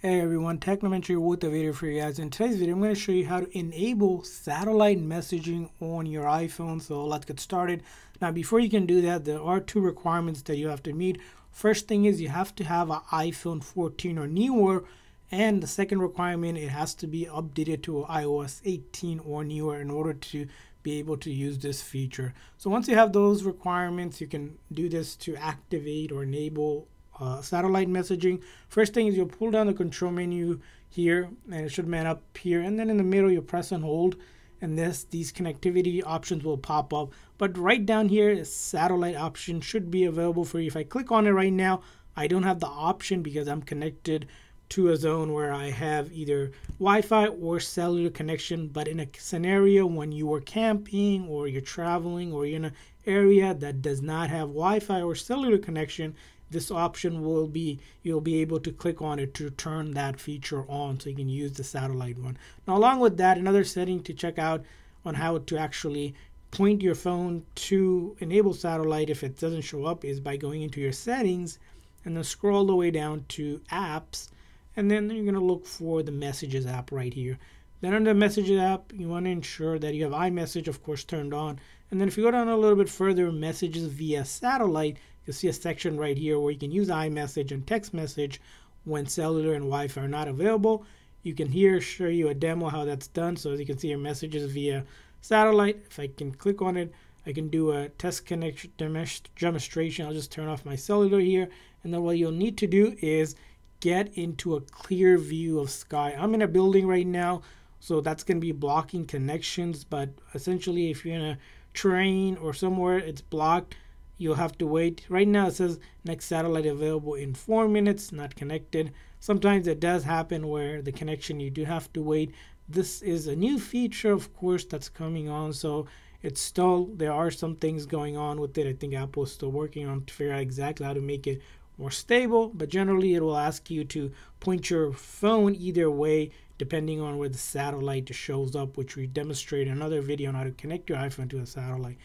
Hey everyone, Technomentary with a video for you guys. In today's video, I'm going to show you how to enable satellite messaging on your iPhone. So let's get started. Now, before you can do that, there are two requirements that you have to meet. First thing is you have to have an iPhone 14 or newer. And the second requirement, it has to be updated to iOS 18 or newer in order to be able to use this feature. So once you have those requirements, you can do this to activate or enable uh, satellite messaging. First thing is you'll pull down the control menu here and it should man up here. And then in the middle you press and hold and this these connectivity options will pop up. But right down here a satellite option should be available for you. If I click on it right now I don't have the option because I'm connected to a zone where I have either Wi-Fi or cellular connection. But in a scenario when you are camping or you're traveling or you're in an area that does not have Wi-Fi or cellular connection this option will be you'll be able to click on it to turn that feature on so you can use the satellite one. Now along with that another setting to check out on how to actually point your phone to enable satellite if it doesn't show up is by going into your settings and then scroll the way down to apps. And then you're going to look for the messages app right here. Then under messages app you want to ensure that you have iMessage of course turned on and then if you go down a little bit further messages via satellite You'll see a section right here where you can use iMessage and text message when cellular and Wi-Fi are not available. You can here show you a demo how that's done. So as you can see your messages via satellite. If I can click on it, I can do a test connection demonstration. I'll just turn off my cellular here. And then what you'll need to do is get into a clear view of sky. I'm in a building right now, so that's going to be blocking connections. But essentially, if you're in a train or somewhere, it's blocked you'll have to wait. Right now it says next satellite available in four minutes, not connected. Sometimes it does happen where the connection you do have to wait. This is a new feature, of course, that's coming on. So it's still, there are some things going on with it. I think apple's still working on to figure out exactly how to make it more stable. But generally, it will ask you to point your phone either way, depending on where the satellite shows up, which we demonstrate in another video on how to connect your iPhone to a satellite.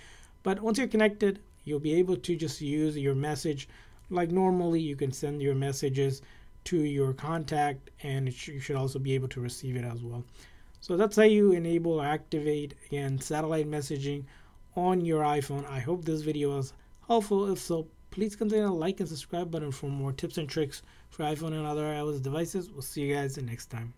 But once you're connected, you'll be able to just use your message like normally you can send your messages to your contact and sh you should also be able to receive it as well. So that's how you enable or activate again satellite messaging on your iPhone. I hope this video was helpful. If so, please consider the like and subscribe button for more tips and tricks for iPhone and other iOS devices. We'll see you guys next time.